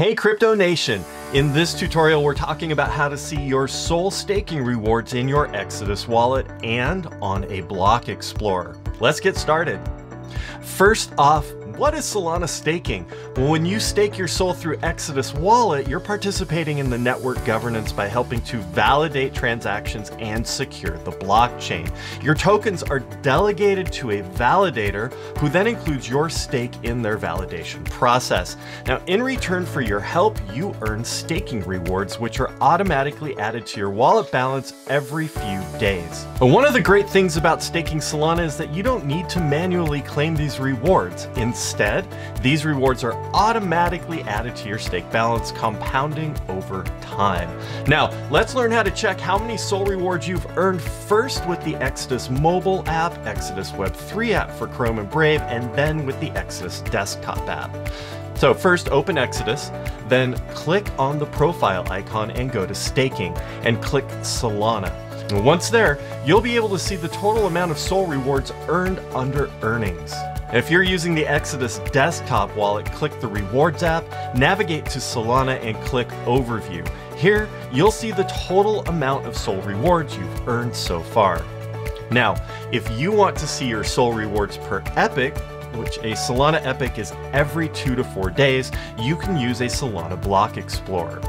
Hey Crypto Nation! In this tutorial, we're talking about how to see your SOL staking rewards in your Exodus wallet and on a block explorer. Let's get started. First off, what is Solana staking? Well, when you stake your SOL through Exodus Wallet, you're participating in the network governance by helping to validate transactions and secure the blockchain. Your tokens are delegated to a validator who then includes your stake in their validation process. Now, in return for your help, you earn staking rewards, which are automatically added to your wallet balance every few days. But one of the great things about staking Solana is that you don't need to manually claim these rewards. Instead, Instead, these rewards are automatically added to your stake balance, compounding over time. Now, let's learn how to check how many SOL rewards you've earned first with the Exodus mobile app, Exodus Web 3 app for Chrome and Brave, and then with the Exodus desktop app. So first open Exodus, then click on the profile icon and go to staking and click Solana. And once there, you'll be able to see the total amount of SOL rewards earned under earnings. If you're using the Exodus desktop wallet, click the Rewards app, navigate to Solana and click Overview. Here, you'll see the total amount of SOL rewards you've earned so far. Now, if you want to see your SOL rewards per epoch, which a Solana epoch is every two to four days, you can use a Solana Block Explorer.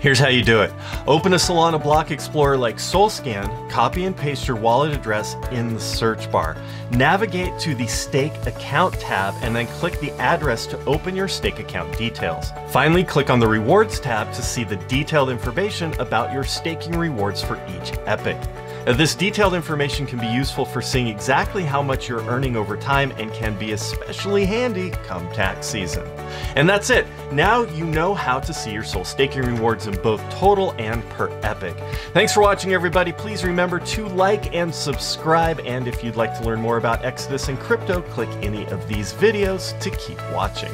Here's how you do it. Open a Solana Block Explorer like Solscan, copy and paste your wallet address in the search bar. Navigate to the Stake Account tab and then click the address to open your stake account details. Finally, click on the Rewards tab to see the detailed information about your staking rewards for each epoch. This detailed information can be useful for seeing exactly how much you're earning over time and can be especially handy come tax season. And that's it. Now you know how to see your SOL staking rewards in both total and per epoch. Thanks for watching everybody. Please remember to like and subscribe. And if you'd like to learn more about Exodus and crypto, click any of these videos to keep watching.